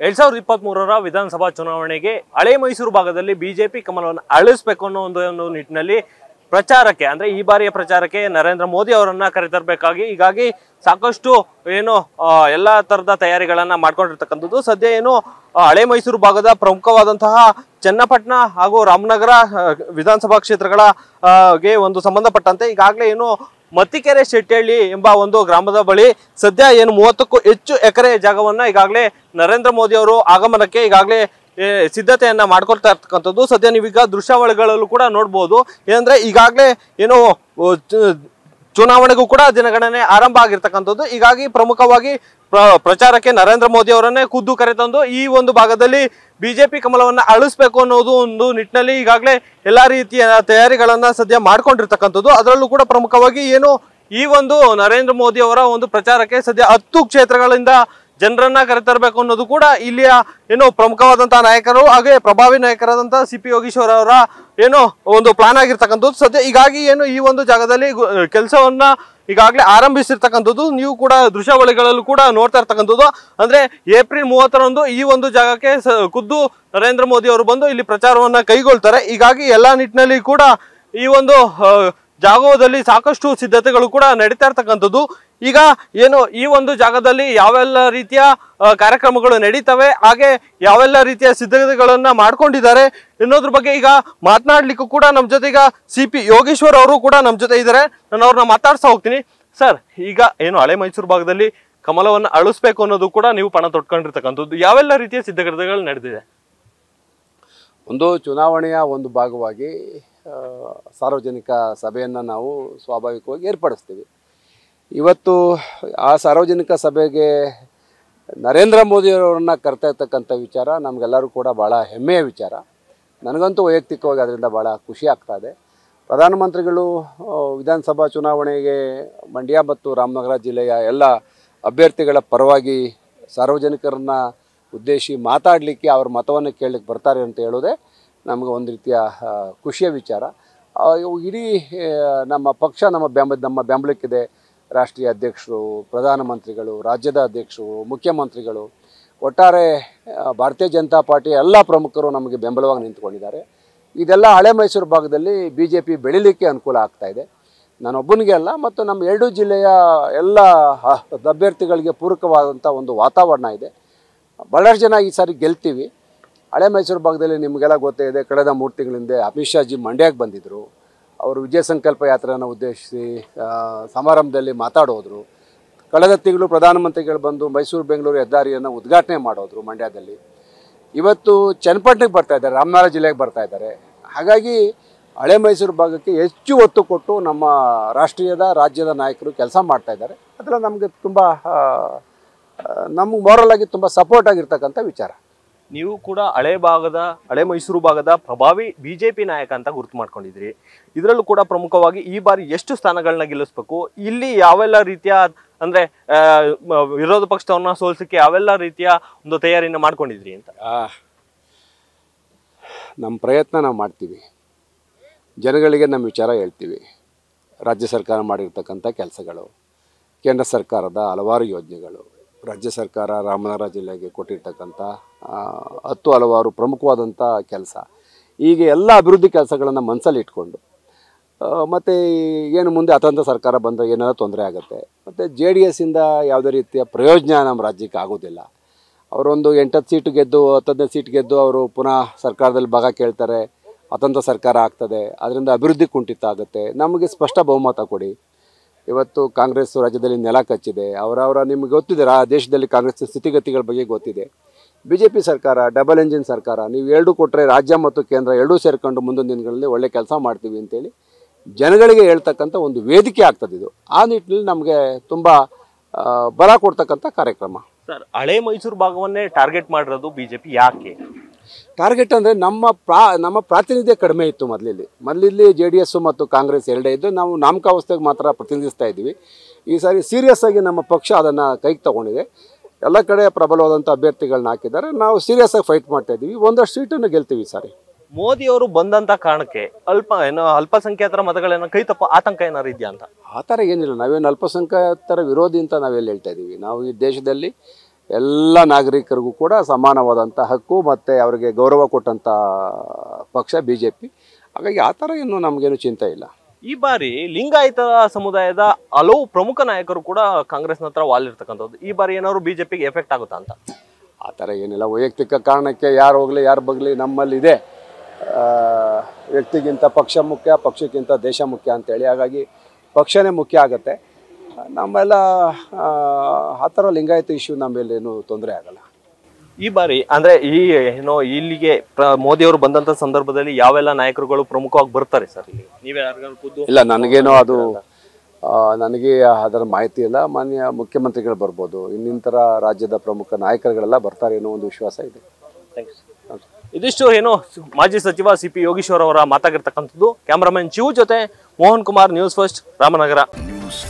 ಎರಡ್ ಸಾವಿರದ ಇಪ್ಪತ್ತ್ ಮೂರರ ವಿಧಾನಸಭಾ ಚುನಾವಣೆಗೆ ಹಳೆ ಮೈಸೂರು ಭಾಗದಲ್ಲಿ ಬಿಜೆಪಿ ಕಮಲವನ್ನು ಅಳಿಸಬೇಕು ಅನ್ನೋ ಒಂದು ನಿಟ್ಟಿನಲ್ಲಿ ಪ್ರಚಾರಕ್ಕೆ, ಅಂದ್ರೆ ಈ ಬಾರಿಯ ಪ್ರಚಾರಕ್ಕೆ ನರೇಂದ್ರ ಮೋದಿ ಅವರನ್ನ ಕರೆತರಬೇಕಾಗಿ ಹೀಗಾಗಿ ಸಾಕಷ್ಟು ಏನು ಎಲ್ಲಾ ತರದ ತಯಾರಿಗಳನ್ನ ಮಾಡ್ಕೊಂಡಿರ್ತಕ್ಕಂಥದ್ದು. ಸದ್ಯ ಏನು ಹಳೆ ಮೈಸೂರು ಭಾಗದ ಪ್ರಮುಖವಾದಂತಹ ಚನ್ನಪಟ್ಟಣ ಹಾಗೂ ರಾಮನಗರ ವಿಧಾನಸಭಾ ಕ್ಷೇತ್ರಗಳ ಗೆ ಒಂದು ಸಂಬಂಧಪಟ್ಟಂತೆ ಈಗಾಗಲೇ ಏನು ಮತ್ತಿಕೆರೆ ಶೆಟ್ಟಿಹಳ್ಳಿ ಎಂಬ ಒಂದು ಗ್ರಾಮದ ಬಳಿ ಸದ್ಯ ಏನು ಮೂವತ್ತಕ್ಕೂ ಹೆಚ್ಚು ಎಕರೆ ಜಾಗವನ್ನ ಈಗಾಗಲೇ ನರೇಂದ್ರ ಮೋದಿ ಅವರು ಆಗಮನಕ್ಕೆ ಈಗಾಗಲೇ ಸಿದ್ಧತೆಯನ್ನ ಮಾಡ್ಕೊಳ್ತಾ ಇರ್ತಕ್ಕಂಥದ್ದು. ಸದ್ಯ ನೀವೀಗ ದೃಶ್ಯಾವಳಿಗಳಲ್ಲೂ ಕೂಡ ನೋಡ್ಬೋದು. ಏನಂದ್ರೆ ಈಗಾಗಲೇ ಏನು ಚುನಾವಣೆಗೂ ಕೂಡ ದಿನಗಣನೆ ಆರಂಭ ಆಗಿರ್ತಕ್ಕಂಥದ್ದು. ಹೀಗಾಗಿ ಪ್ರಮುಖವಾಗಿ ಪ್ರ- ಪ್ರಚಾರಕ್ಕೆ ನರೇಂದ್ರ ಮೋದಿ ಅವರನ್ನೇ ಖುದ್ದು ಕರೆತಂದು ಈ ಒಂದು ಭಾಗದಲ್ಲಿ ಬಿಜೆಪಿ ಕಮಲವನ್ನ ಅಳಿಸ್ಬೇಕು ಅನ್ನೋದು ಒಂದು ನಿಟ್ಟಿನಲ್ಲಿ ಈಗಾಗಲೇ ಎಲ್ಲ ರೀತಿಯ ತಯಾರಿಗಳನ್ನ ಸದ್ಯ ಮಾಡ್ಕೊಂಡಿರ್ತಕ್ಕಂಥದ್ದು. ಅದರಲ್ಲೂ ಕೂಡ ಪ್ರಮುಖವಾಗಿ ಏನು ಈ ಒಂದು ನರೇಂದ್ರ ಮೋದಿ ಅವರ ಒಂದು ಪ್ರಚಾರಕ್ಕೆ ಸದ್ಯ ಹತ್ತು ಕ್ಷೇತ್ರಗಳಿಂದ ಜನರನ್ನ ಕರೆತರಬೇಕು ಅನ್ನೋದು ಕೂಡ ಇಲ್ಲಿಯ ಏನು ಪ್ರಮುಖವಾದಂತಹ ನಾಯಕರು ಹಾಗೆ ಪ್ರಭಾವಿ ನಾಯಕರಾದಂತಹ ಸಿ ಪಿ ಯೋಗೀಶ್ವರ ಅವರ ಏನು ಒಂದು ಪ್ಲಾನ್ ಆಗಿರ್ತಕ್ಕಂಥದ್ದು. ಸದ್ಯ ಹೀಗಾಗಿ ಏನು ಈ ಒಂದು ಜಾಗದಲ್ಲಿ ಕೆಲಸವನ್ನ ಈಗಾಗಲೇ ಆರಂಭಿಸಿರ್ತಕ್ಕಂಥದ್ದು. ನೀವು ಕೂಡ ದೃಶ್ಯಾವಳಿಗಳಲ್ಲೂ ಕೂಡ ನೋಡ್ತಾ ಇರ್ತಕ್ಕಂಥದ್ದು. ಅಂದ್ರೆ ಏಪ್ರಿಲ್ ಮೂವತ್ತರಂದು ಈ ಒಂದು ಜಾಗಕ್ಕೆ ಖುದ್ದು ನರೇಂದ್ರ ಮೋದಿ ಅವರು ಬಂದು ಇಲ್ಲಿ ಪ್ರಚಾರವನ್ನ ಕೈಗೊಳ್ತಾರೆ. ಹೀಗಾಗಿ ಎಲ್ಲಾ ನಿಟ್ಟಿನಲ್ಲಿ ಕೂಡ ಈ ಒಂದು ಜಾಗದಲ್ಲಿ ಸಾಕಷ್ಟು ಸಿದ್ಧತೆಗಳು ಕೂಡ ನಡೀತಾ ಇರ್ತಕ್ಕಂಥದ್ದು. ಈಗ ಏನು ಈ ಒಂದು ಜಾಗದಲ್ಲಿ ಯಾವೆಲ್ಲ ರೀತಿಯ ಕಾರ್ಯಕ್ರಮಗಳು ನಡೀತವೆ, ಹಾಗೆ ಯಾವೆಲ್ಲ ರೀತಿಯ ಸಿದ್ಧತೆಗಳನ್ನ ಮಾಡ್ಕೊಂಡಿದ್ದಾರೆ ಅನ್ನೋದ್ರ ಬಗ್ಗೆ ಈಗ ಮಾತನಾಡ್ಲಿಕ್ಕೂ ಕೂಡ ನಮ್ಮ ಜೊತೆ ಈಗ ಸಿ ಪಿ ಯೋಗೇಶ್ವರ್ ಅವರು ಕೂಡ ನಮ್ಮ ಜೊತೆ ಇದ್ದಾರೆ. ನಾನು ಅವ್ರನ್ನ ಮಾತಾಡ್ತಾ ಹೋಗ್ತೀನಿ. ಸರ್, ಈಗ ಏನು ಹಳೆ ಮೈಸೂರು ಭಾಗದಲ್ಲಿ ಕಮಲವನ್ನು ಅಳಿಸ್ಬೇಕು ಅನ್ನೋದು ಕೂಡ ನೀವು ಪಣ ತೊಟ್ಕೊಂಡಿರ್ತಕ್ಕಂಥದ್ದು. ಯಾವೆಲ್ಲ ರೀತಿಯ ಸಿದ್ಧತೆಗಳು ನಡೆದಿದೆ? ಒಂದು ಚುನಾವಣೆಯ ಒಂದು ಭಾಗವಾಗಿ ಸಾರ್ವಜನಿಕ ಸಭೆಯನ್ನು ನಾವು ಸ್ವಾಭಾವಿಕವಾಗಿ ಏರ್ಪಡಿಸ್ತೀವಿ. ಇವತ್ತು ಆ ಸಾರ್ವಜನಿಕ ಸಭೆಗೆ ನರೇಂದ್ರ ಮೋದಿಯವರನ್ನ ಕರ್ತಾ ಇರ್ತಕ್ಕಂಥ ವಿಚಾರ ನಮಗೆಲ್ಲರೂ ಕೂಡ ಭಾಳ ಹೆಮ್ಮೆಯ ವಿಚಾರ. ನನಗಂತೂ ವೈಯಕ್ತಿಕವಾಗಿ ಅದರಿಂದ ಭಾಳ ಖುಷಿ ಆಗ್ತಾ ಇದೆ. ಪ್ರಧಾನಮಂತ್ರಿಗಳು ವಿಧಾನಸಭಾ ಚುನಾವಣೆಗೆ ಮಂಡ್ಯ ಮತ್ತು ರಾಮನಗರ ಜಿಲ್ಲೆಯ ಎಲ್ಲ ಅಭ್ಯರ್ಥಿಗಳ ಪರವಾಗಿ ಸಾರ್ವಜನಿಕರನ್ನ ಉದ್ದೇಶಿ ಮಾತಾಡಲಿಕ್ಕೆ ಅವ್ರ ಮತವನ್ನು ಕೇಳಲಿಕ್ಕೆ ಬರ್ತಾರೆ ಅಂತ ಹೇಳೋದೇ ನಮಗೆ ಒಂದು ರೀತಿಯ ಖುಷಿಯ ವಿಚಾರ. ಇಡೀ ನಮ್ಮ ಪಕ್ಷ ನಮ್ಮ ಬೆಂಬ, ನಮ್ಮ ಬೆಂಬಲಕ್ಕಿದೆ. ರಾಷ್ಟ್ರೀಯ ಅಧ್ಯಕ್ಷರು, ಪ್ರಧಾನಮಂತ್ರಿಗಳು, ರಾಜ್ಯದ ಅಧ್ಯಕ್ಷರು, ಮುಖ್ಯಮಂತ್ರಿಗಳು, ಒಟ್ಟಾರೆ ಭಾರತೀಯ ಜನತಾ ಪಾರ್ಟಿ ಎಲ್ಲ ಪ್ರಮುಖರು ನಮಗೆ ಬೆಂಬಲವಾಗಿ ನಿಂತ್ಕೊಂಡಿದ್ದಾರೆ. ಇದೆಲ್ಲ ಹಳೆ ಮೈಸೂರು ಭಾಗದಲ್ಲಿ ಬಿ ಜೆ ಪಿ ಬೆಳಿಲಿಕ್ಕೆ ಅನುಕೂಲ ಆಗ್ತಾ ಇದೆ. ನಾನೊಬ್ಬನಿಗೆ ಅಲ್ಲ, ಮತ್ತು ನಮ್ಮ ಎರಡೂ ಜಿಲ್ಲೆಯ ಎಲ್ಲ ಅಭ್ಯರ್ಥಿಗಳಿಗೆ ಪೂರಕವಾದಂಥ ಒಂದು ವಾತಾವರಣ ಇದೆ. ಭಾಳಷ್ಟು ಜನ ಈ ಸಾರಿ ಗೆಲ್ತೀವಿ. ಹಳೆ ಮೈಸೂರು ಭಾಗದಲ್ಲಿ ನಿಮಗೆಲ್ಲ ಗೊತ್ತೇ ಇದೆ, ಕಳೆದ ಮೂರು ತಿಂಗಳ ಹಿಂದೆ ಅಮಿತ್ ಶಾ ಜಿ ಮಂಡ್ಯಕ್ಕೆ ಬಂದಿದ್ದರು ಅವರು ವಿಜಯ ಸಂಕಲ್ಪ ಯಾತ್ರೆಯನ್ನು ಉದ್ದೇಶಿಸಿ ಸಮಾರಂಭದಲ್ಲಿ ಮಾತಾಡೋದ್ರು. ಕಳೆದ ತಿಂಗಳು ಪ್ರಧಾನಮಂತ್ರಿಗಳು ಬಂದು ಮೈಸೂರು ಬೆಂಗಳೂರು ಹೆದ್ದಾರಿಯನ್ನು ಉದ್ಘಾಟನೆ ಮಾಡೋದ್ರು ಮಂಡ್ಯದಲ್ಲಿ. ಇವತ್ತು ಚನ್ನಪಟ್ಟಣಕ್ಕೆ ಬರ್ತಾ ಇದ್ದಾರೆ ರಾಮನಗರ ಜಿಲ್ಲೆಗೆ ಬರ್ತಾ ಇದ್ದಾರೆ. ಹಾಗಾಗಿ ಹಳೆ ಮೈಸೂರು ಭಾಗಕ್ಕೆ ಹೆಚ್ಚು ಒತ್ತು ಕೊಟ್ಟು ನಮ್ಮ ರಾಷ್ಟ್ರೀಯದ, ರಾಜ್ಯದ ನಾಯಕರು ಕೆಲಸ ಮಾಡ್ತಾ ಇದ್ದಾರೆ. ಅದರ ನಮಗೆ ತುಂಬ ನಮ್ಗೆ ಮಾರಲ್ ಆಗಿ ತುಂಬ ಸಪೋರ್ಟ್ ಆಗಿರ್ತಕ್ಕಂಥ ವಿಚಾರ. ನೀವು ಕೂಡ ಹಳೆ ಭಾಗದ, ಹಳೆ ಮೈಸೂರು ಭಾಗದ ಪ್ರಭಾವಿ ಬಿಜೆಪಿ ನಾಯಕ ಅಂತ ಗುರುತು ಮಾಡ್ಕೊಂಡಿದ್ರಿ. ಇದರಲ್ಲೂ ಕೂಡ ಪ್ರಮುಖವಾಗಿ ಈ ಬಾರಿ ಎಷ್ಟು ಸ್ಥಾನಗಳನ್ನ ಗೆಲ್ಲಿಸ್ಬೇಕು, ಇಲ್ಲಿ ಯಾವೆಲ್ಲ ರೀತಿಯ, ಅಂದ್ರೆ ವಿರೋಧ ಪಕ್ಷವನ್ನ ಸೋಲ್ಸಕ್ಕೆ ಯಾವೆಲ್ಲ ರೀತಿಯ ಒಂದು ತಯಾರಿಯನ್ನು ಮಾಡ್ಕೊಂಡಿದ್ರಿ ಅಂತ? ನಮ್ಮ ಪ್ರಯತ್ನ ನಾವು ಮಾಡ್ತೀವಿ. ಜನಗಳಿಗೆ ನಮ್ಮ ವಿಚಾರ ಹೇಳ್ತೀವಿ. ರಾಜ್ಯ ಸರ್ಕಾರ ಮಾಡಿರ್ತಕ್ಕಂಥ ಕೆಲಸಗಳು, ಕೇಂದ್ರ ಸರ್ಕಾರದ ಹಲವಾರು ಯೋಜನೆಗಳು, ರಾಜ್ಯ ಸರ್ಕಾರ ರಾಮನಗರ ಜಿಲ್ಲೆಗೆ ಕೊಟ್ಟಿರ್ತಕ್ಕಂಥ ಹತ್ತು ಹಲವಾರು ಪ್ರಮುಖವಾದಂಥ ಕೆಲಸ. ಹೀಗೆ ಎಲ್ಲ ಅಭಿವೃದ್ಧಿ ಕೆಲಸಗಳನ್ನು ಮನಸ್ಸಲ್ಲಿ ಇಟ್ಕೊಂಡು ಮತ್ತು ಏನು ಮುಂದೆ ಅತಂತ್ರ ಸರ್ಕಾರ ಬಂದರೆ ಏನೆಲ್ಲ ತೊಂದರೆ ಆಗುತ್ತೆ. ಮತ್ತು ಜೆ ಡಿ ಎಸ್ಸಿಂದ ಯಾವುದೇ ರೀತಿಯ ಪ್ರಯೋಜನ ನಮ್ಮ ರಾಜ್ಯಕ್ಕೆ ಆಗೋದಿಲ್ಲ. ಅವರೊಂದು ಎಂಟತ್ತು ಸೀಟು ಗೆದ್ದು ಹತ್ತದೈದು ಸೀಟ್ ಗೆದ್ದು ಅವರು ಪುನಃ ಸರ್ಕಾರದಲ್ಲಿ ಭಾಗ ಕೇಳ್ತಾರೆ ಅತಂತ್ರ ಸರ್ಕಾರ ಆಗ್ತದೆ, ಅದರಿಂದ ಅಭಿವೃದ್ಧಿ ಕುಂಠಿತ ಆಗುತ್ತೆ. ನಮಗೆ ಸ್ಪಷ್ಟ ಬಹುಮತ ಕೊಡಿ. ಇವತ್ತು ಕಾಂಗ್ರೆಸ್ ರಾಜ್ಯದಲ್ಲಿ ನೆಲ ಕಚ್ಚಿದೆ. ಅವರವರ ನಿಮಗೆ ಗೊತ್ತಿದೆ ರಾ ದೇಶದಲ್ಲಿ ಕಾಂಗ್ರೆಸ್ ಸ್ಥಿತಿಗತಿಗಳ ಬಗ್ಗೆ ಗೊತ್ತಿದೆ. ಬಿ ಜೆ ಪಿ ಸರ್ಕಾರ ಡಬಲ್ ಎಂಜಿನ್ ಸರ್ಕಾರ ನೀವು ಎರಡೂ ಕೊಟ್ಟರೆ ರಾಜ್ಯ ಮತ್ತು ಕೇಂದ್ರ ಎರಡೂ ಸೇರ್ಕೊಂಡು ಮುಂದಿನ ದಿನಗಳಲ್ಲಿ ಒಳ್ಳೆ ಕೆಲಸ ಮಾಡ್ತೀವಿ ಅಂತೇಳಿ ಜನಗಳಿಗೆ ಹೇಳ್ತಕ್ಕಂಥ ಒಂದು ವೇದಿಕೆ ಆಗ್ತದೆ ಇದು. ಆ ನಿಟ್ಟಿನಲ್ಲಿ ನಮಗೆ ತುಂಬ ಬಲ ಕೊಡ್ತಕ್ಕಂಥ ಕಾರ್ಯಕ್ರಮ. ಸರ್ ಹಳೆ ಮೈಸೂರು ಭಾಗವನ್ನೇ ಟಾರ್ಗೆಟ್ ಮಾಡಿರೋದು ಬಿಜೆಪಿ ಯಾಕೆ? ಟಾರ್ಗೆಟ್ ಅಂದರೆ ನಮ್ಮ ಪ್ರಾ ನಮ್ಮ ಪ್ರಾತಿನಿಧ್ಯ ಕಡಿಮೆ ಇತ್ತು ಮೊದಲಿಲ್ಲಿ. ಮೊದಲಿಲ್ಲಿ ಜೆ ಡಿ ಎಸ್ಸು ಮತ್ತು ಕಾಂಗ್ರೆಸ್ ಎರಡೇ ಇದ್ದು ನಾವು ನಾಮಕಾವಸ್ಥೆಗೆ ಮಾತ್ರ ಪ್ರತಿನಿಧಿಸ್ತಾ ಇದ್ದೀವಿ. ಈ ಸಾರಿ ಸೀರಿಯಸ್ ಆಗಿ ನಮ್ಮ ಪಕ್ಷ ಅದನ್ನು ಕೈಗೆ ತಗೊಂಡಿದೆ. ಎಲ್ಲ ಕಡೆ ಪ್ರಬಲವಾದಂಥ ಅಭ್ಯರ್ಥಿಗಳನ್ನ ಹಾಕಿದ್ದಾರೆ. ನಾವು ಸೀರಿಯಸ್ ಆಗಿ ಫೈಟ್ ಮಾಡ್ತಾ ಇದ್ದೀವಿ. ಒಂದಷ್ಟು ಸೀಟನ್ನು ಗೆಲ್ತೀವಿ ಸರ್. ಮೋದಿಯವರು ಮೋದಿ ಅವರು ಬಂದಂತ ಕಾರಣಕ್ಕೆ ಅಲ್ಪ ಏನೋ ಅಲ್ಪಸಂಖ್ಯಾತರ ಮತಗಳೇನೋ ಕೈ ತಪ್ಪ ಆತಂಕ ಏನಾರು ಇದೆಯಾ ಅಂತ? ಆ ಥರ ಏನಿಲ್ಲ. ನಾವೇನು ಅಲ್ಪಸಂಖ್ಯಾತರ ವಿರೋಧಿ ಅಂತ ನಾವೆಲ್ಲಿ ಹೇಳ್ತಾ ಇದ್ದೀವಿ. ನಾವು ಈ ದೇಶದಲ್ಲಿ ಎಲ್ಲ ನಾಗರಿಕರಿಗೂ ಕೂಡ ಸಮಾನವಾದಂಥ ಹಕ್ಕು ಮತ್ತು ಅವರಿಗೆ ಗೌರವ ಕೊಟ್ಟಂಥ ಪಕ್ಷ ಬಿ ಜೆ ಪಿ ಹಾಗಾಗಿ ಆ ಥರ ಏನು ನಮಗೇನು ಚಿಂತೆ ಇಲ್ಲ. ಈ ಬಾರಿ ಲಿಂಗಾಯತ ಸಮುದಾಯದ ಹಲವು ಪ್ರಮುಖ ನಾಯಕರು ಕೂಡ ಕಾಂಗ್ರೆಸ್ನ ಹತ್ರ ವಾಲಿರ್ತಕ್ಕಂಥದ್ದು ಈ ಬಾರಿ ಏನಾದ್ರು ಬಿಜೆಪಿಗೆ ಎಫೆಕ್ಟ್ ಆಗುತ್ತಾ ಅಂತ? ಆ ಥರ ಏನಿಲ್ಲ. ವೈಯಕ್ತಿಕ ಕಾರಣಕ್ಕೆ ಯಾರು ಹೋಗಲಿ, ಯಾರು ಬಗ್ಲಿ ನಮ್ಮಲ್ಲಿದೆ ಇದೆ. ವ್ಯಕ್ತಿಗಿಂತ ಪಕ್ಷ ಮುಖ್ಯ, ಪಕ್ಷಕ್ಕಿಂತ ದೇಶ ಮುಖ್ಯ ಅಂತೇಳಿ. ಹಾಗಾಗಿ ಪಕ್ಷನೇ ಮುಖ್ಯ ಆಗುತ್ತೆ. ನಮ್ಮೆಲ್ಲ, ಆ ಥರ ಲಿಂಗಾಯತ ಇಶ್ಯೂ ನಮ್ಮೇಲೇನು ತೊಂದರೆ ಆಗಲ್ಲ. ಈ ಬಾರಿ ಅಂದ್ರೆ ಈ ಏನೋ ಇಲ್ಲಿಗೆ ಪ್ರ- ಮೋದಿ ಅವರು ಬಂದಂತ ಸಂದರ್ಭದಲ್ಲಿ ಯಾವೆಲ್ಲ ನಾಯಕರುಗಳು ಪ್ರಮುಖವಾಗಿ ಬರ್ತಾರೆ ಸರ್ ಇಲ್ಲಿ? ನೀವೇ ಯಾರಿಗಾದ್ರು ಖುದ್ದು? ಇಲ್ಲ ನನಗೇನೋ ಅದು ನನಗೆ ಅದರ ಮಾಹಿತಿ ಇಲ್ಲ. ಮಾನ್ಯ ಮುಖ್ಯಮಂತ್ರಿಗಳು ಬರ್ಬೋದು. ಇನ್ನಿತರ ರಾಜ್ಯದ ಪ್ರಮುಖ ನಾಯಕರುಗಳೆಲ್ಲ ಬರ್ತಾರೆ ಅನ್ನೋ ಒಂದು ವಿಶ್ವಾಸ ಇದೆ. ಇದಿಷ್ಟು ಏನೋ ಮಾಜಿ ಸಚಿವ ಸಿ ಪಿ ಯೋಗೀಶ್ವರ್ ಅವರ ಮಾತಾಗಿರ್ತಕ್ಕಂಥದ್ದು. ಕ್ಯಾಮ್ರಾಮನ್ ಶಿವು ಜೊತೆ Mohan Kumar news first Ramanagara. News